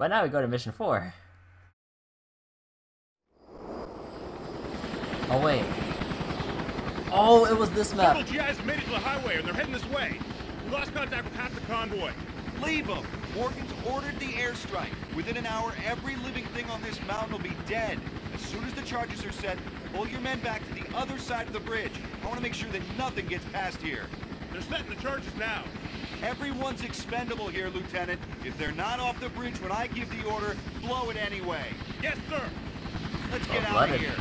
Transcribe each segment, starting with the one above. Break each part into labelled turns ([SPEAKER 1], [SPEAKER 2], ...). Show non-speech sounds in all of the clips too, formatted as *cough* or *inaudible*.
[SPEAKER 1] But now we go to mission four. Oh wait. Oh, it was this map.
[SPEAKER 2] Several GIs have made it to the highway and they're heading this way. We lost contact with half the convoy.
[SPEAKER 3] Leave them! Morgan's ordered the airstrike. Within an hour, every living thing on this mountain will be dead. As soon as the charges are set, pull your men back to the other side of the bridge. I want to make sure that nothing gets past here.
[SPEAKER 2] They're setting the charges now.
[SPEAKER 3] Everyone's expendable here, Lieutenant. If they're not off the bridge when I give the order, blow it anyway.
[SPEAKER 2] Yes, sir.
[SPEAKER 3] Let's get
[SPEAKER 1] Oh,
[SPEAKER 3] out of
[SPEAKER 1] blooded.
[SPEAKER 3] here.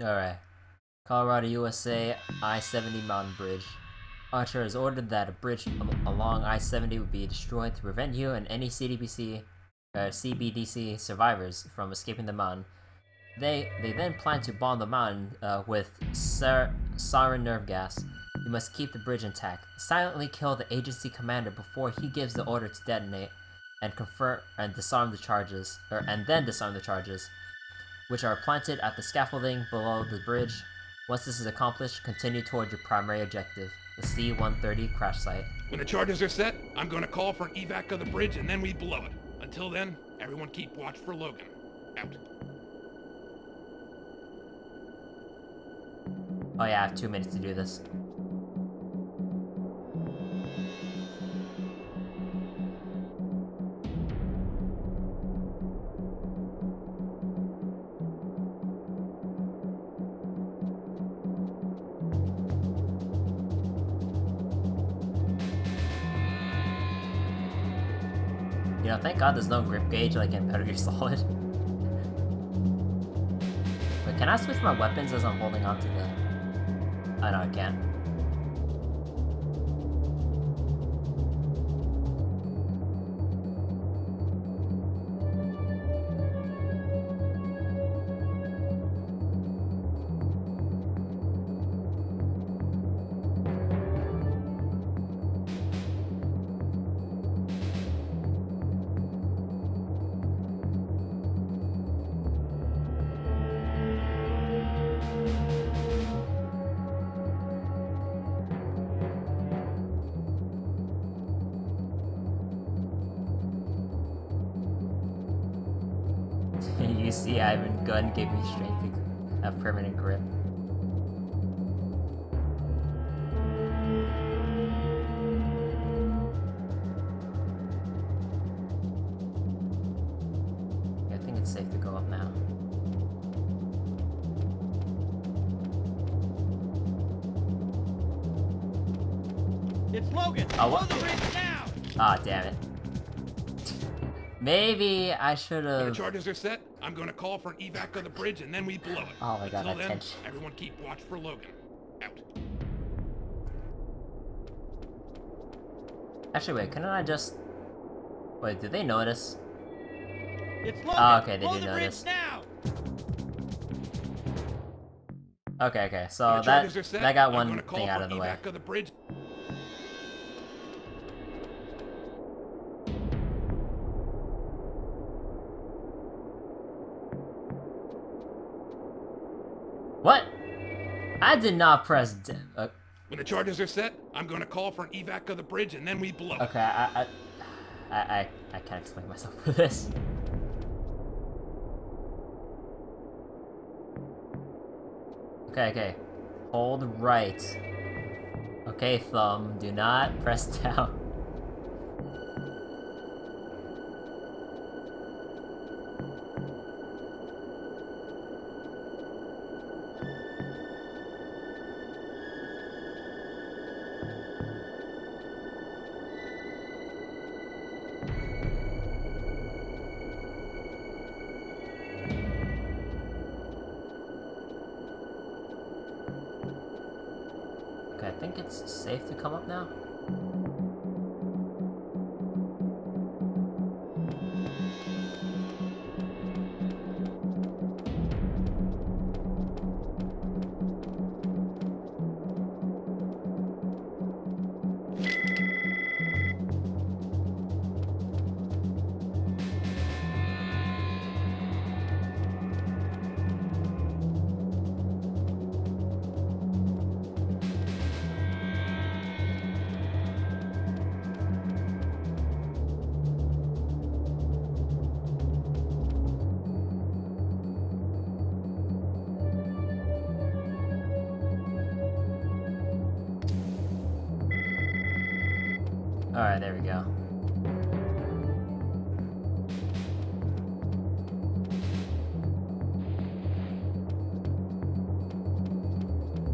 [SPEAKER 1] Alright. Colorado, USA, I-70 mountain bridge. Archer has ordered that a bridge along I-70 would be destroyed to prevent you and any CDBC, uh, CBDC survivors from escaping the mountain. They they then plan to bomb the mountain uh, with sar- sarin nerve gas. You must keep the bridge intact. Silently kill the agency commander before he gives the order to detonate, and confirm and disarm the charges, or and then disarm the charges which are planted at the scaffolding below the bridge. Once this is accomplished, continue toward your primary objective, the C-130 crash site.
[SPEAKER 2] When the charges are set, I'm gonna call for an evac of the bridge and then we blow it. Until then, everyone keep watch for Logan. Out.
[SPEAKER 1] Oh yeah, I have two minutes to do this. Thank god there's no grip gauge like in Metal Gear Solid. Wait, can I switch my weapons as I'm holding on to the... I know I can't. See, Ivan gun gave me strength to have permanent grip. I think it's safe to go up now.
[SPEAKER 3] It's Logan!
[SPEAKER 1] Oh, what?
[SPEAKER 3] Blow the bridge now!
[SPEAKER 1] Ah, damn it. *laughs* Maybe I should
[SPEAKER 2] When the
[SPEAKER 1] have.
[SPEAKER 2] charges are set, I'm gonna call for an evac of the bridge and then we blow it.
[SPEAKER 1] Oh my god,
[SPEAKER 2] Until then, everyone keep watch for Logan. Out.
[SPEAKER 1] Actually, wait, couldn't I just. Wait, did they notice?
[SPEAKER 3] It's oh, Logan!
[SPEAKER 1] Oh, okay, they
[SPEAKER 3] Blow
[SPEAKER 1] do
[SPEAKER 3] the
[SPEAKER 1] notice.
[SPEAKER 3] bridge now!
[SPEAKER 1] Okay, okay, so Oh, that
[SPEAKER 2] charges are set,
[SPEAKER 1] that got one thing out of the way.
[SPEAKER 2] of the
[SPEAKER 1] What? I did not press. Uh,
[SPEAKER 2] When the charges are set, I'm gonna call for an evac of the bridge and then we blow
[SPEAKER 1] okay, I, I, I, I, I can't explain myself *laughs* for this. Okay, okay. Hold right. Okay, thumb. Do not press *laughs* down. Alright, there we go.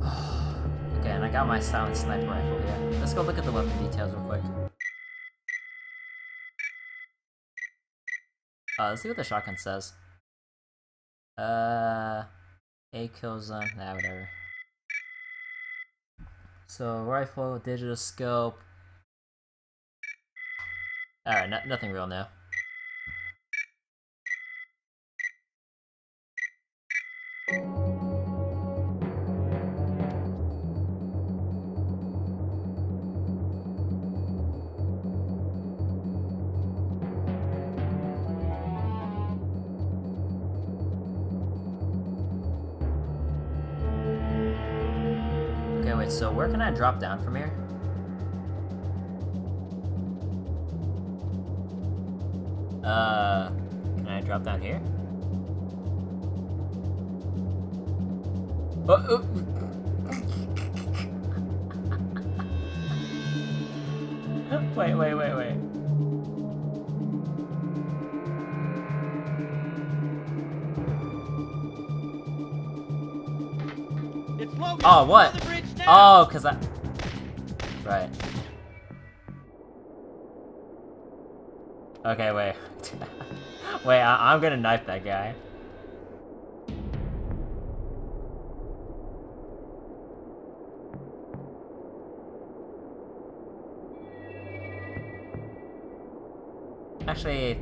[SPEAKER 1] *sighs* okay, and I got my silent sniper rifle here. Let's go look at the weapon details real quick. Uh, let's see what the shotgun says. Uh, A kill zone, nah, whatever. So, rifle, digital scope. Alright, no nothing real now. Okay, wait, so where can I drop down from here? Uh, can I drop down here? Oh, oh. *laughs* wait, wait, wait, wait.
[SPEAKER 3] It's.
[SPEAKER 1] Oh, what?
[SPEAKER 3] Below the bridge now.
[SPEAKER 1] Oh, cause I. Right. Okay, wait. Wait, I I'm gonna knife that guy. Actually.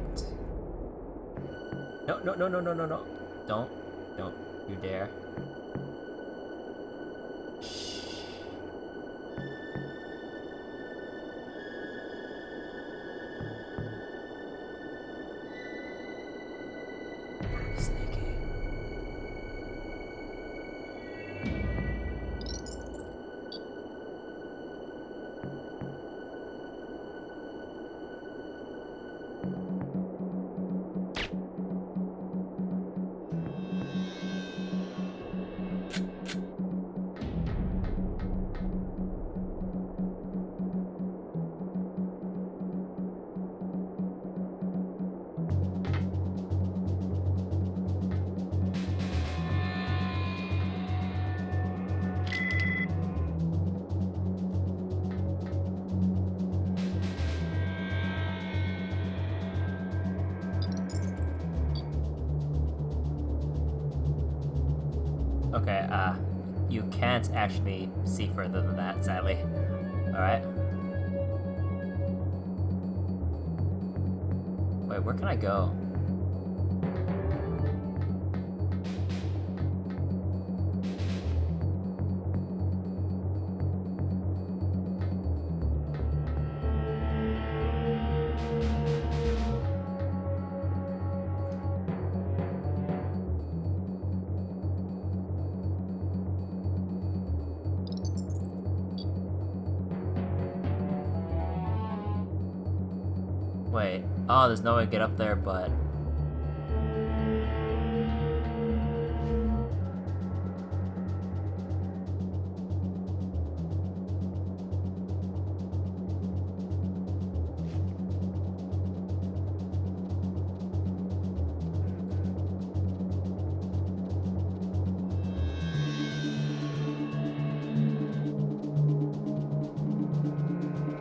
[SPEAKER 1] No, no, no, no, no, no, no. Don't. Don't you dare. Okay, uh, you can't actually see further than that, sadly. Alright. Wait, where can I go? Wait. Oh, there's no way to get up there, but...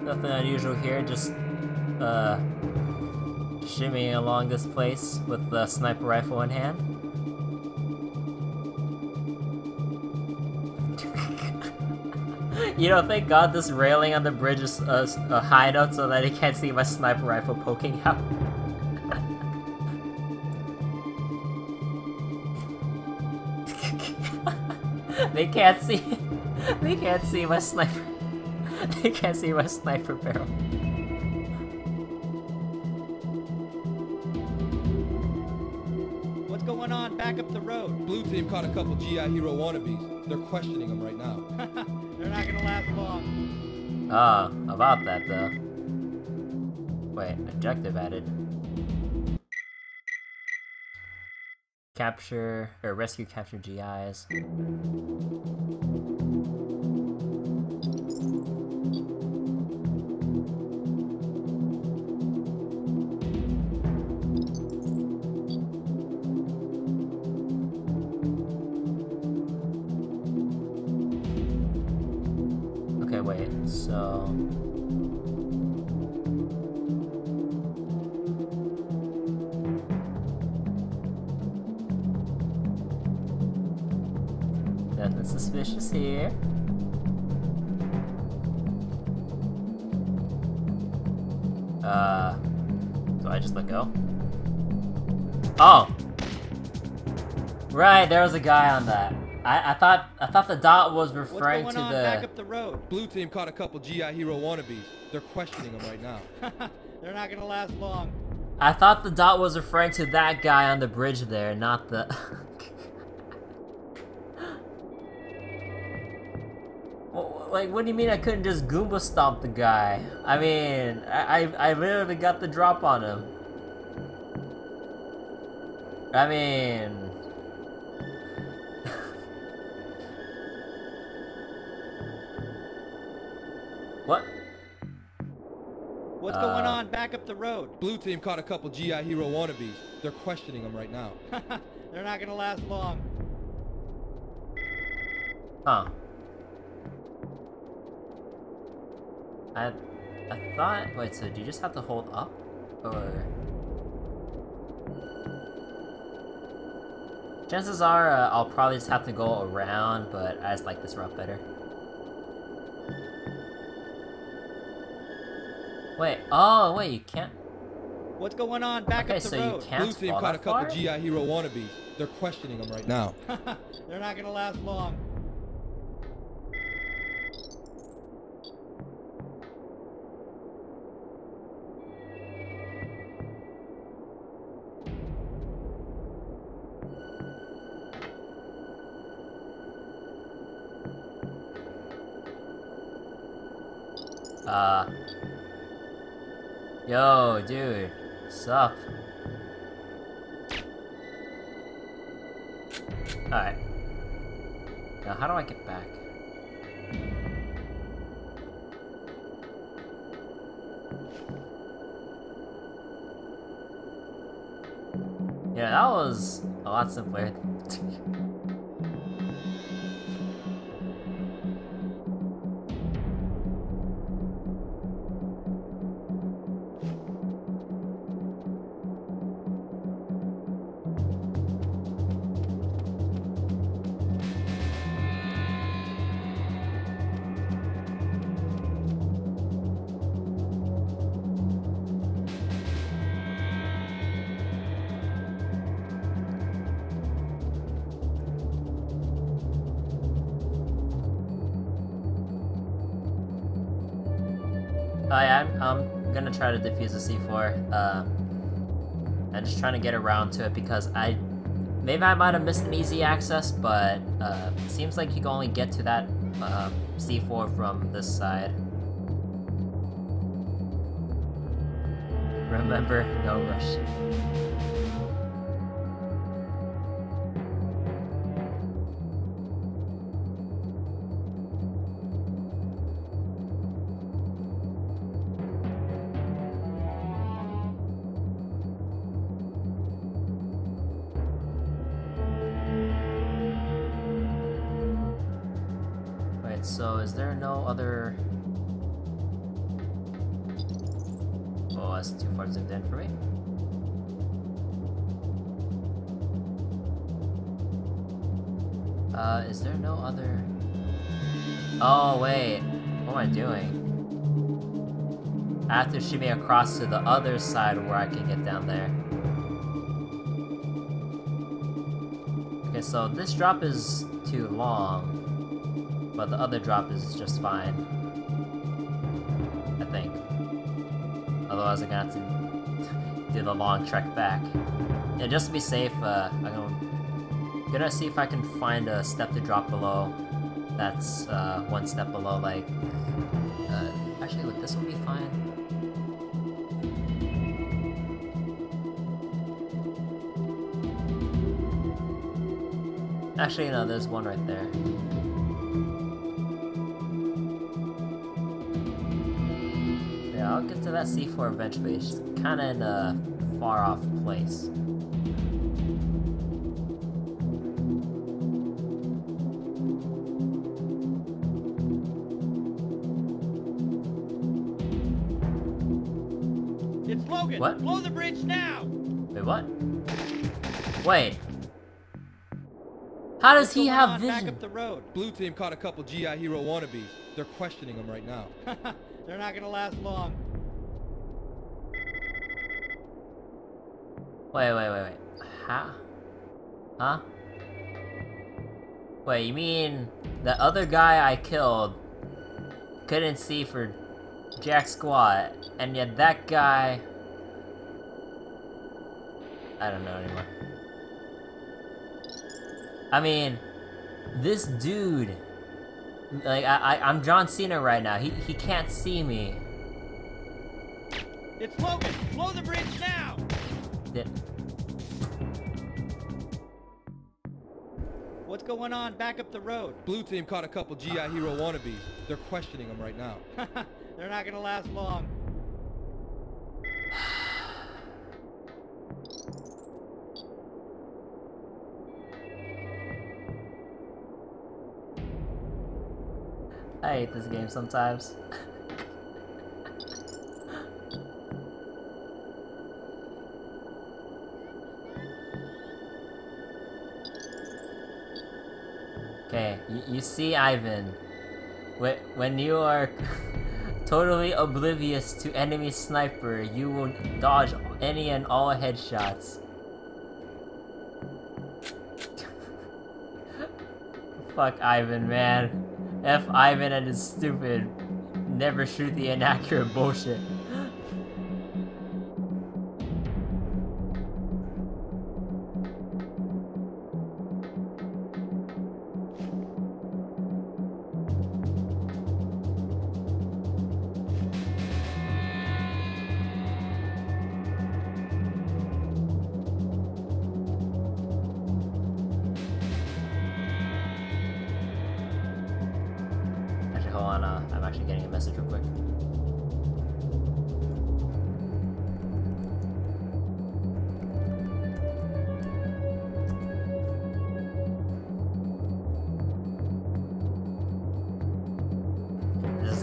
[SPEAKER 1] Nothing unusual here, just uh, shimmying along this place with the sniper rifle in hand. *laughs* you know, thank God this railing on the bridge is a, a hideout so that he can't see my sniper rifle poking *laughs* out. *laughs* they can't see. They can't see my sniper. They can't see my sniper barrel.
[SPEAKER 4] On back up the road?
[SPEAKER 5] Blue team caught a couple GI Hero wannabes. They're questioning them right now. *laughs*
[SPEAKER 4] They're not gonna last long.
[SPEAKER 1] Ah, about that though. Wait, objective added. Capture or rescue capture GIs. Right, there was a guy on that. I, I thought I thought the dot was
[SPEAKER 4] What's
[SPEAKER 1] referring
[SPEAKER 4] going
[SPEAKER 1] to
[SPEAKER 4] on?
[SPEAKER 1] the.
[SPEAKER 4] Back up the road.
[SPEAKER 5] Blue team caught a couple GI Hero wannabes. They're questioning them right now. *laughs*
[SPEAKER 4] They're not gonna last long.
[SPEAKER 1] I thought the dot was referring to that guy on the bridge there, not the. *laughs* Well, like, what do you mean I couldn't just Goomba stomp the guy? I mean, I, I, I literally got the drop on him. I mean...
[SPEAKER 4] What's going
[SPEAKER 1] Uh,
[SPEAKER 4] on? Back up the road.
[SPEAKER 5] Blue team caught a couple GI Hero wannabes. They're questioning them right now. *laughs*
[SPEAKER 4] They're not gonna last long.
[SPEAKER 1] Huh. I, I thought. Wait, so do you just have to hold up, or? Chances are, uh, I'll probably just have to go around, but I just like this route better. Wait. Oh, wait. You can't.
[SPEAKER 4] What's going on? Back
[SPEAKER 1] Okay,
[SPEAKER 4] up the
[SPEAKER 1] so you
[SPEAKER 4] road.
[SPEAKER 1] can't
[SPEAKER 5] Blue team
[SPEAKER 1] fall
[SPEAKER 5] caught a couple
[SPEAKER 1] far?
[SPEAKER 5] GI Hero wannabes. They're questioning them right now. *laughs*
[SPEAKER 4] They're not gonna last long.
[SPEAKER 1] Uh. Yo, dude. Sup? Alright. Now, how do I get back? Yeah, that was a lot simpler. *laughs* defuse the C4. Uh, I'm just trying to get around to it because I... Maybe I might have missed an easy access, but uh, it seems like you can only get to that uh, C4 from this side. Remember, no rush. Across to the other side where I can get down there. Okay, so this drop is too long, but the other drop is just fine. I think. Otherwise, I'm gonna have to *laughs* do the long trek back. And just to be safe, uh, I'm gonna, gonna see if I can find a step to drop below. That's uh, one step below, like. Uh, actually, look, this will be fine. Actually, no, there's one right there. Yeah, I'll get to that C4 eventually. It's kinda in a far-off place.
[SPEAKER 4] It's Logan!
[SPEAKER 1] What?
[SPEAKER 4] Blow the bridge now!
[SPEAKER 1] Wait, what? Wait! How does he have
[SPEAKER 4] on? Back
[SPEAKER 1] vision?
[SPEAKER 4] up the road.
[SPEAKER 5] Blue team caught a couple GI Hero wannabes. They're questioning him right now. *laughs*
[SPEAKER 4] They're not gonna last long.
[SPEAKER 1] Wait, wait, wait, wait. Huh? Huh? Wait, you mean the other guy I killed couldn't see for jack squat, and yet that guy... I don't know anymore. I mean, this dude... Like, I, I, I'm John Cena right now. He, he can't see me.
[SPEAKER 4] It's Logan, blow the bridge now!
[SPEAKER 1] Did-
[SPEAKER 4] What's going on? Back up the road.
[SPEAKER 5] Blue team caught a couple GI Hero wannabes. They're questioning them right now. *laughs*
[SPEAKER 4] They're not gonna last long.
[SPEAKER 1] I hate this game sometimes. okay, you, see Ivan. When, when you are *laughs* totally oblivious to enemy sniper, you will dodge any and all headshots. *laughs* Fuck Ivan, man. F Ivan and his stupid never shoot the inaccurate bullshit.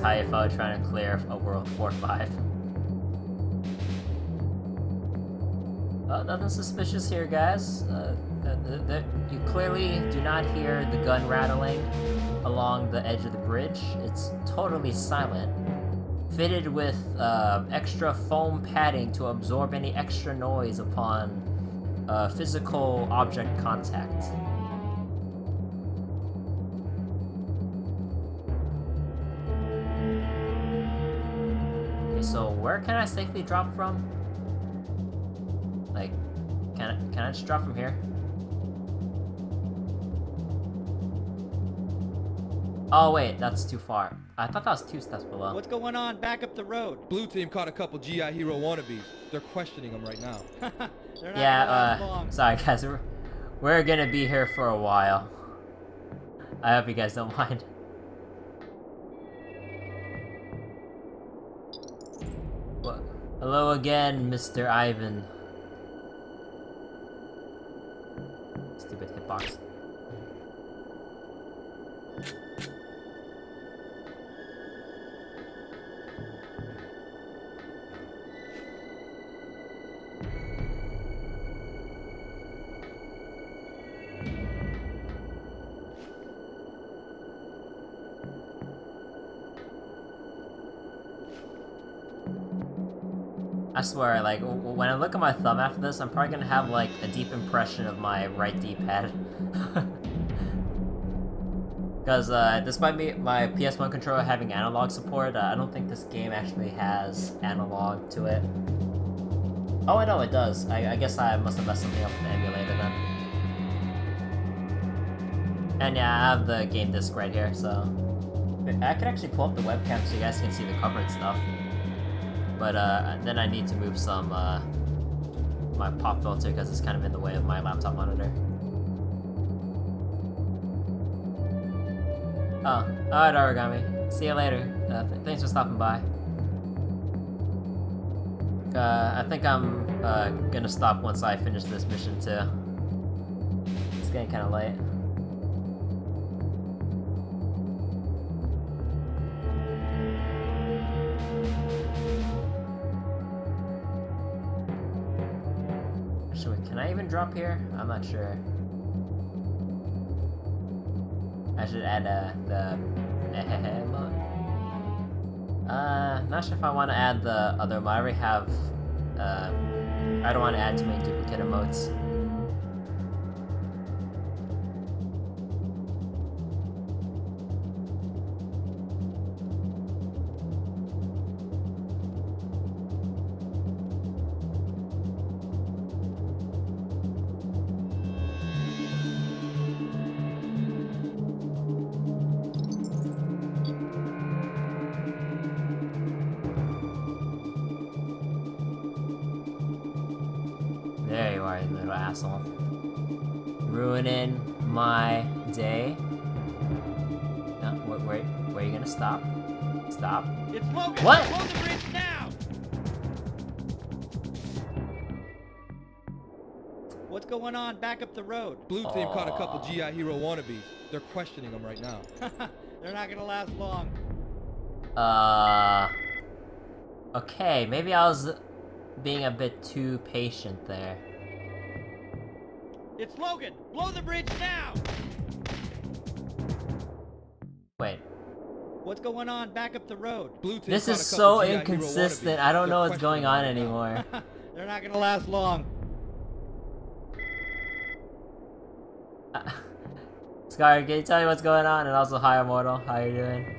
[SPEAKER 1] Felt trying to clear a world 4-5. Uh, nothing suspicious here, guys. Uh, th- you clearly do not hear the gun rattling along the edge of the bridge. It's totally silent. Fitted with uh, extra foam padding to absorb any extra noise upon uh, physical object contact. Can I safely drop from? Like, can I, can I just drop from here? Oh wait, that's too far. I thought that was two steps below.
[SPEAKER 4] What's going on? Back up the road.
[SPEAKER 5] Blue team caught a couple GI Hero wannabes. They're questioning them right now. *laughs*
[SPEAKER 4] Not
[SPEAKER 1] Yeah, uh,
[SPEAKER 4] long.
[SPEAKER 1] sorry guys, we're, we're gonna be here for a while. I hope you guys don't *laughs* mind. Hello again, Mr. Ivan. Swear, like, when I look at my thumb after this, I'm probably gonna have, like, a deep impression of my right D-pad. Because, *laughs* uh, despite me, my PS1 controller having analog support, uh, I don't think this game actually has analog to it. Oh, I know it does. I, I guess I must have messed something up with the emulator then. And yeah, I have the game disc right here, so... I could actually pull up the webcam so you guys can see the cover and stuff. But uh, then I need to move some uh, my pop filter because it's kind of in the way of my laptop monitor. Oh, alright, Origami. See you later. Uh, th- thanks for stopping by. Uh, I think I'm uh, gonna stop once I finish this mission too. It's getting kind of late. Drop here? I'm not sure. I should add uh, the emote. *laughs* Uh, not sure if I want to add the other one. I already have. Uh, I don't want to add too many duplicate emotes. You little asshole. Ruining my day. No, where, where, where are you gonna stop? Stop.
[SPEAKER 4] It's Logan!
[SPEAKER 1] What?
[SPEAKER 4] Blow the bridge now! What's going on? Back up the road.
[SPEAKER 5] Blue team caught a couple GI Hero wannabes. They're questioning them right now. *laughs*
[SPEAKER 4] They're not gonna last long.
[SPEAKER 1] Uh. Okay, maybe I was being a bit too patient there.
[SPEAKER 4] It's Logan! Blow the bridge now!
[SPEAKER 1] Wait,
[SPEAKER 4] What's going on? Back up the road.
[SPEAKER 5] Blue team
[SPEAKER 1] this is so inconsistent. I don't know what's going on
[SPEAKER 5] them right now.
[SPEAKER 1] anymore. *laughs* *laughs*
[SPEAKER 4] They're not gonna last long.
[SPEAKER 1] Uh, *laughs* Scar, can you tell me what's going on? And also, hi, Immortal. How you doing?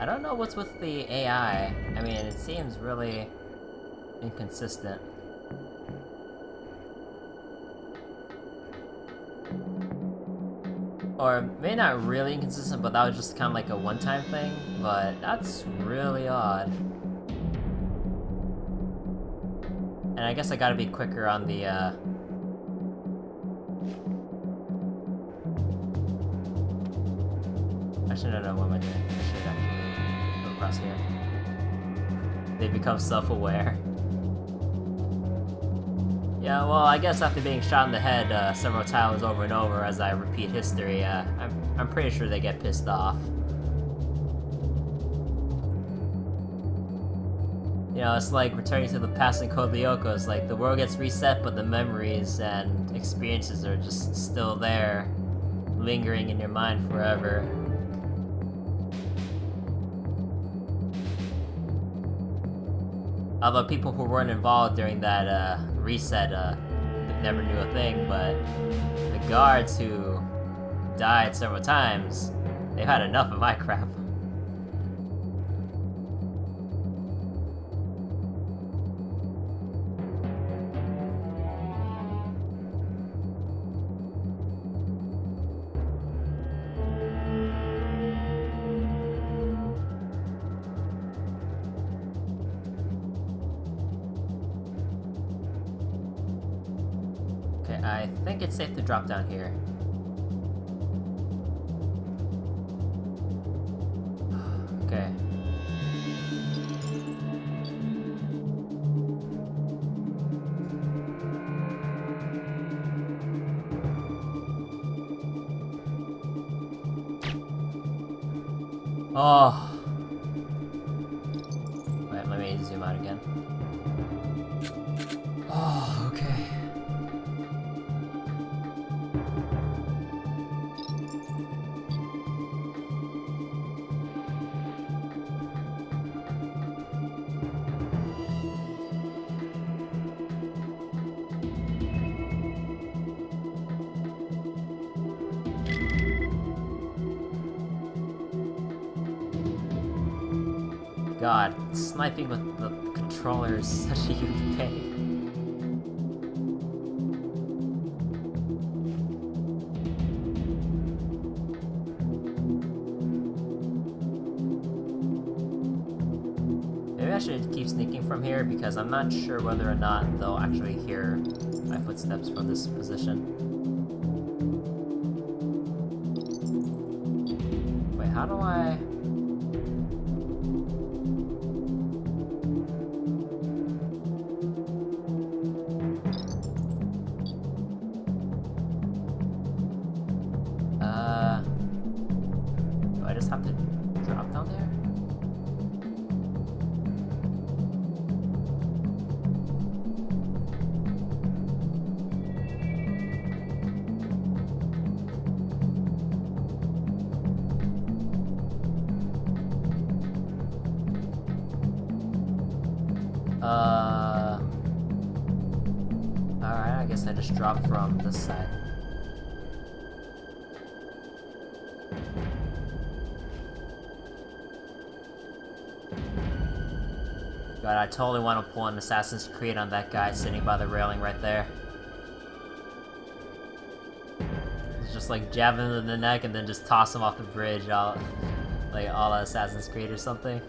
[SPEAKER 1] I don't know what's with the AI. I mean, it seems really inconsistent. Or maybe not really inconsistent, but that was just kind of like a one-time thing. But that's really odd. And I guess I gotta be quicker on the, uh... Actually, no, no, what am I doing? Across here. They become self-aware. Yeah, well, I guess after being shot in the head uh, several times over and over as I repeat history, uh, I'm, I'm pretty sure they get pissed off. You know, it's like returning to the past in Code. It's like the world gets reset, but the memories and experiences are just still there, lingering in your mind forever. Although people who weren't involved during that uh, reset uh, never knew a thing, but the guards who died several times, they've had enough of my *laughs* crap. Drop down here. God, sniping with the controller is such a huge pain. Maybe I should keep sneaking from here because I'm not sure whether or not they'll actually hear my footsteps from this position. I just dropped from this side. God, I totally want to pull an Assassin's Creed on that guy sitting by the railing right there. It's just like jab him in the neck and then just toss him off the bridge, all, like all Assassin's Creed or something.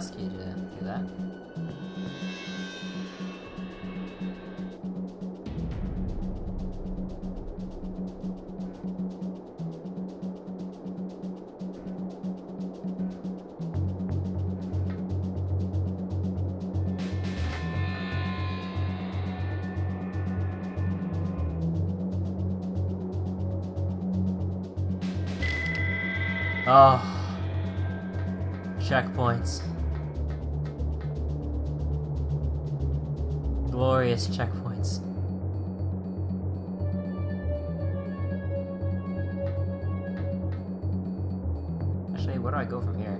[SPEAKER 1] Ask you to do that. Glorious checkpoints. Actually, where do I go from here?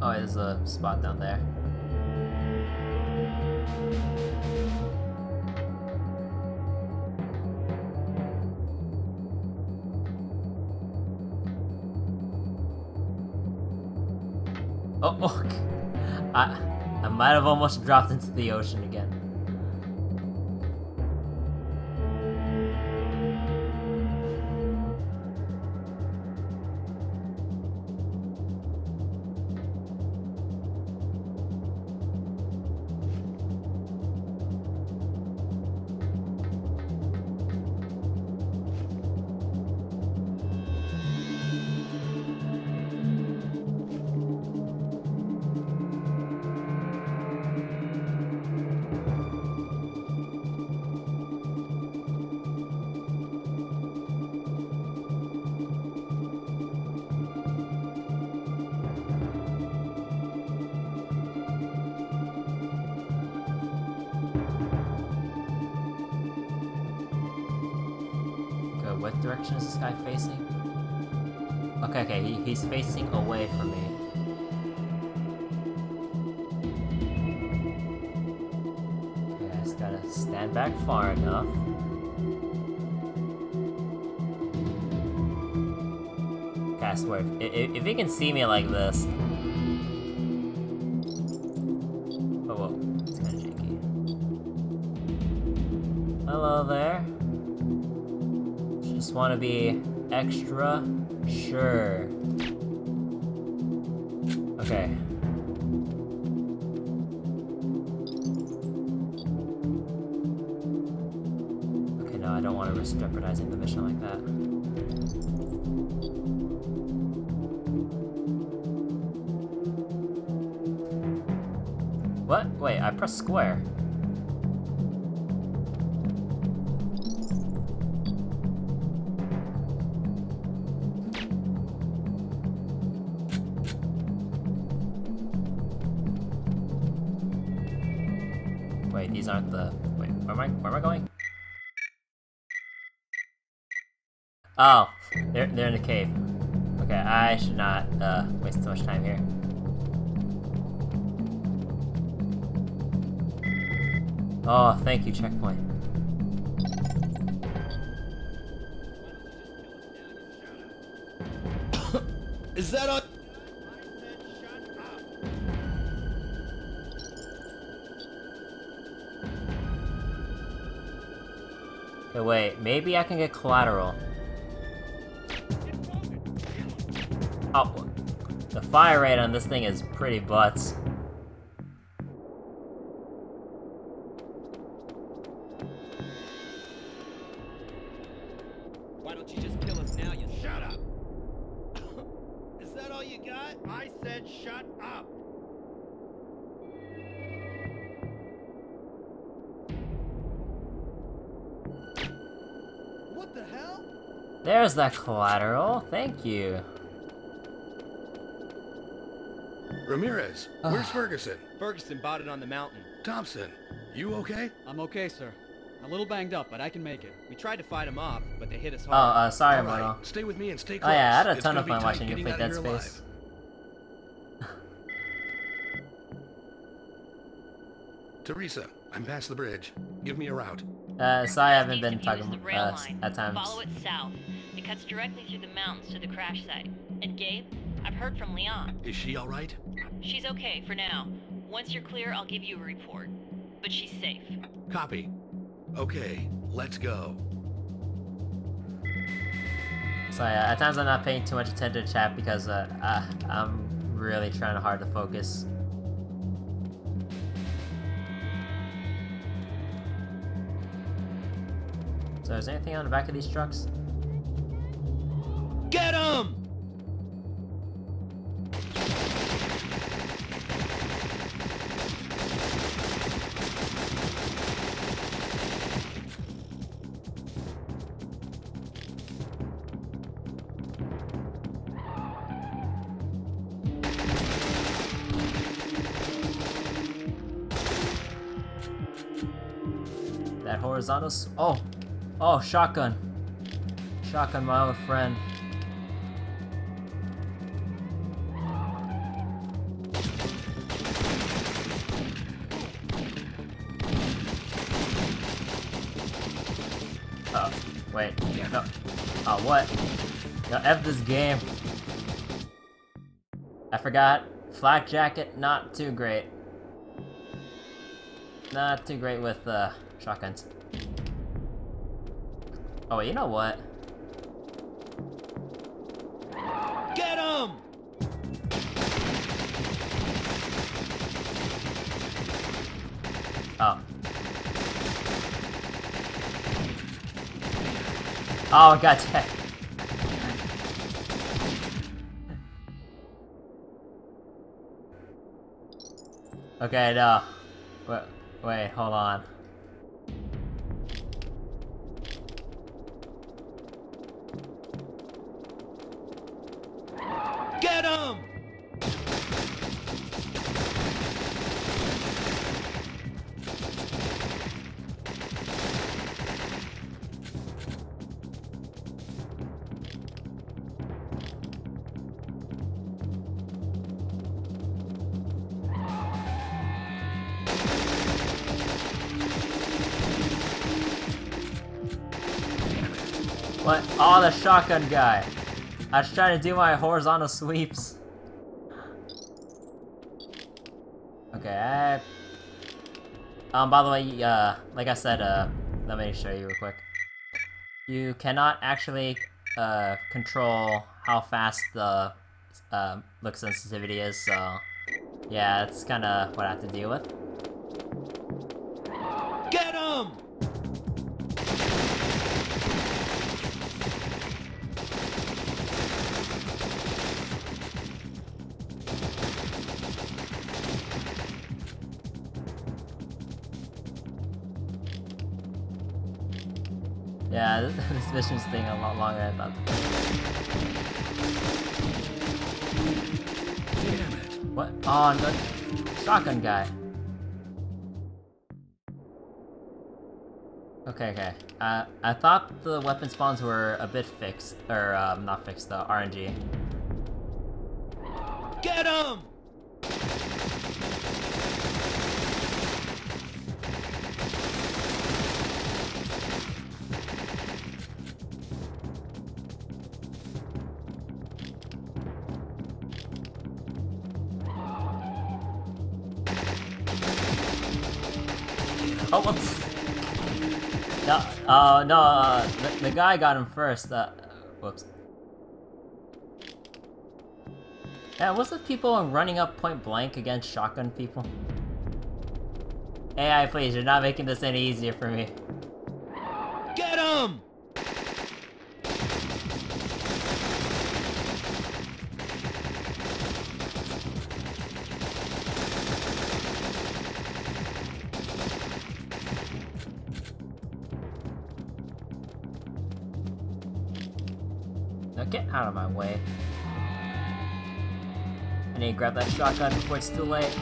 [SPEAKER 1] Oh, there's a spot down there. I, I might have almost dropped into the ocean again. What direction is this guy facing? Okay, okay, he, he's facing away from me. Okay, I just gotta stand back far enough. Okay, I swear, if, if, if he can see me like this... To be extra sure. Okay. Okay, no, I don't want to risk jeopardizing the mission like that. What? Wait, I pressed square. These aren't the. Wait, where am I? Where am I going? Oh, they're they're in the cave. Okay, I should not uh, waste too much time here. Oh, thank you, checkpoint. *coughs*
[SPEAKER 5] Is that on?
[SPEAKER 1] Wait, maybe I can get collateral. Oh, the fire rate on this thing is pretty butts.
[SPEAKER 5] Why don't you just kill us now, you shut up? *coughs* Is that all you got?
[SPEAKER 4] I said shut up!
[SPEAKER 5] What the hell?
[SPEAKER 1] There's that collateral, thank you.
[SPEAKER 6] Ramirez, where's Ferguson?
[SPEAKER 5] Ferguson bought it on the mountain.
[SPEAKER 6] Thompson, you okay?
[SPEAKER 7] I'm okay, sir. A little banged up, but I can make it.
[SPEAKER 5] We tried to fight him off, but they hit us
[SPEAKER 1] Oh,
[SPEAKER 5] hard.
[SPEAKER 1] uh, sorry,
[SPEAKER 6] All
[SPEAKER 1] Mono.
[SPEAKER 6] stay with me and stay close.
[SPEAKER 1] Oh yeah, I had a
[SPEAKER 6] It's
[SPEAKER 1] ton of fun watching you
[SPEAKER 6] getting
[SPEAKER 1] play
[SPEAKER 6] out
[SPEAKER 1] Dead Space. *laughs*
[SPEAKER 6] Teresa, I'm past the bridge. Give me a route.
[SPEAKER 1] Uh, sorry I haven't been talking
[SPEAKER 8] the rail
[SPEAKER 1] uh,
[SPEAKER 8] line.
[SPEAKER 1] at times.
[SPEAKER 8] Follow it south. It cuts directly through the mountains to the crash site. And Gabe, I've heard from Lian.
[SPEAKER 6] Is she all right?
[SPEAKER 8] She's okay for now. Once you're clear, I'll give you a report. But she's safe.
[SPEAKER 6] Copy. Okay, let's go.
[SPEAKER 1] So uh, at times I'm not paying too much attention to chat because uh, uh, I'm really trying hard to focus. So is there anything on the back of these trucks?
[SPEAKER 5] Get him!
[SPEAKER 1] That horizontal Oh! Oh, shotgun! Shotgun, my old friend. Oh, wait. No. Oh, what? No, F this game. I forgot. Flak jacket, not too great. Not too great with uh, shotguns. Oh, wait, you know what?
[SPEAKER 5] Get him!
[SPEAKER 1] Oh. Oh, *laughs* damn. Okay, no. Wait, wait, hold on.
[SPEAKER 5] Get him!
[SPEAKER 1] What? Oh, the shotgun guy. I was trying to do my horizontal sweeps. Okay, I... Um, by the way, uh, like I said, uh, let me show you real quick. You cannot actually, uh, control how fast the, uh, look sensitivity is, so... Yeah, that's kinda what I have to deal with. Yeah, *laughs* this, mission's taking a lot longer than I thought. What? Oh, no. Shotgun guy. Okay, okay. Uh, I thought the weapon spawns were a bit fixed. Or, um, not fixed, the RNG. No, uh, the, the guy got him first. Uh, whoops. Yeah, what's with people running up point blank against shotgun people? AI, please, you're not making this any easier for me. Now get out of my way. I need to grab that shotgun before it's too late.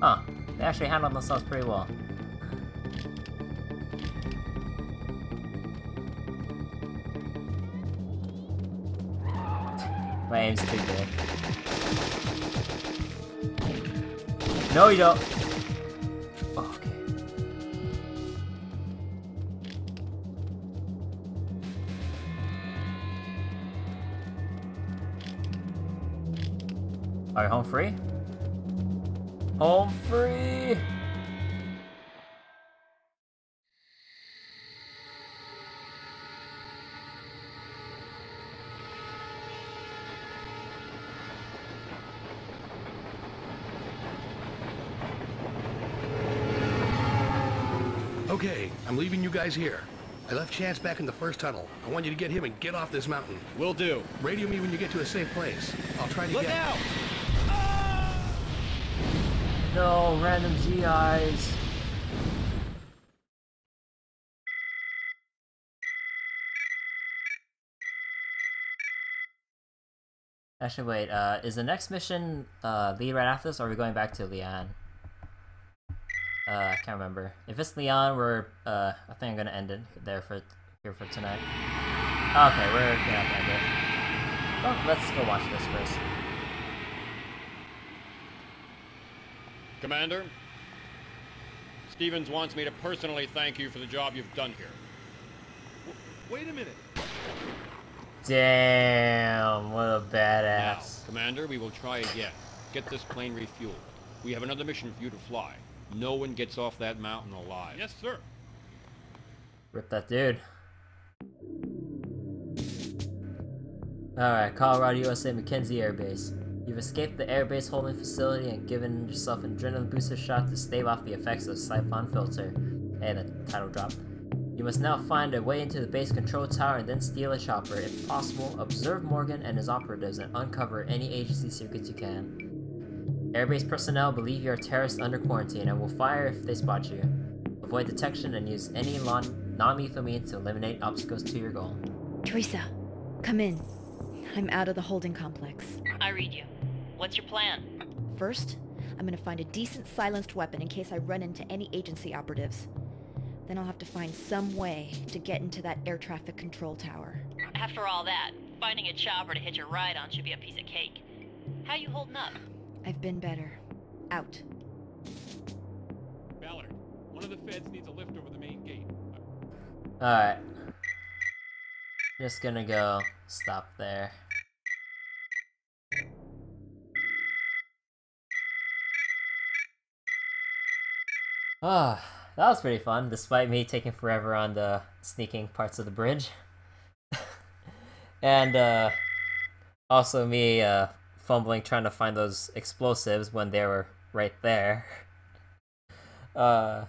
[SPEAKER 1] Huh. They actually handled themselves pretty well. *laughs* My aim's too good. No, you don't.
[SPEAKER 6] Guys here. I left Chance back in the first tunnel. I want you to get him and get off this mountain.
[SPEAKER 5] Will do.
[SPEAKER 6] Radio me when you get to a safe place. I'll try to
[SPEAKER 5] Look
[SPEAKER 6] get...
[SPEAKER 5] out!
[SPEAKER 1] No, random GIs. Actually, wait, uh, is the next mission, uh, Lee right after this, or are we going back to Lian? Uh, I can't remember. If it's Lian, we're, uh, I think I'm gonna end it there for, here for tonight. Okay, we're gonna end it. Well, let's go watch this first.
[SPEAKER 5] Commander, Stevens wants me to personally thank you for the job you've done here.
[SPEAKER 2] Wait a minute.
[SPEAKER 1] Damn, what a
[SPEAKER 5] Now,
[SPEAKER 1] badass.
[SPEAKER 5] Commander, we will try again. Get this plane refueled. We have another mission for you to fly. No one gets off that mountain alive. Yes, sir.
[SPEAKER 1] Rip that dude. Alright, Colorado, USA, McKenzie Air Base. You've escaped the airbase holding facility and given yourself an adrenaline booster shot to stave off the effects of Syphon Filter. Hey, the title drop. You must now find a way into the base control tower and then steal a chopper. If possible, observe Morgan and his operatives and uncover any agency secrets you can. Airbase personnel believe you are terrorists under quarantine and will fire if they spot you. Avoid detection and use any non- non-lethal means to eliminate obstacles to your goal.
[SPEAKER 9] Teresa, come in. I'm out of the holding complex.
[SPEAKER 8] I read you. What's your plan?
[SPEAKER 9] First, I'm gonna find a decent silenced weapon in case I run into any agency operatives. Then I'll have to find some way to get into that air traffic control tower.
[SPEAKER 8] After all that, finding a chopper to hitch a ride on should be a piece of cake. How you holding up?
[SPEAKER 9] I've been better. Out.
[SPEAKER 5] Ballard, one of the feds needs a lift over the main gate.
[SPEAKER 1] Alright. Just gonna go stop there. Ah, *sighs* that was pretty fun, despite me taking forever on the sneaking parts of the bridge. *laughs* and, uh, also me, uh, fumbling trying to find those explosives when they were right there. *laughs* Uh...